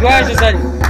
Guys, just said.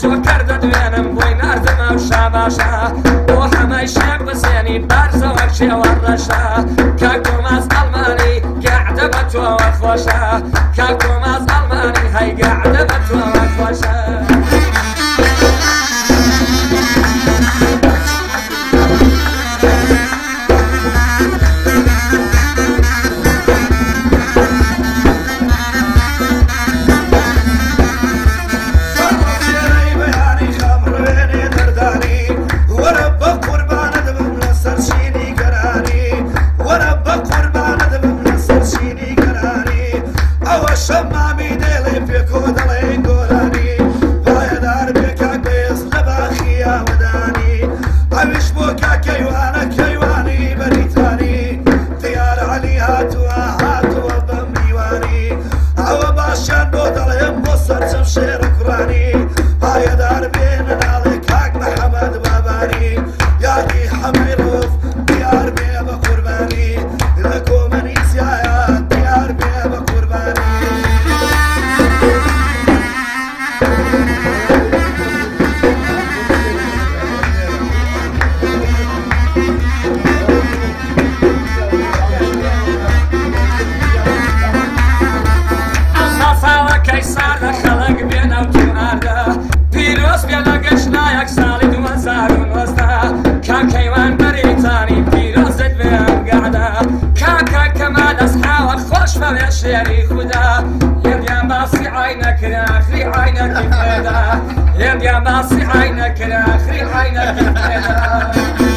چۆن کار دەدوێنم بۆی نردمە و شاباشە. بۆ هەمای شێ بزێنی بارزەوە کێوە ڕەشە. سيري خدا يم يا ماسي عينك راخري عينك الفدا يم يا ماسي عينك راخري عينك الفدا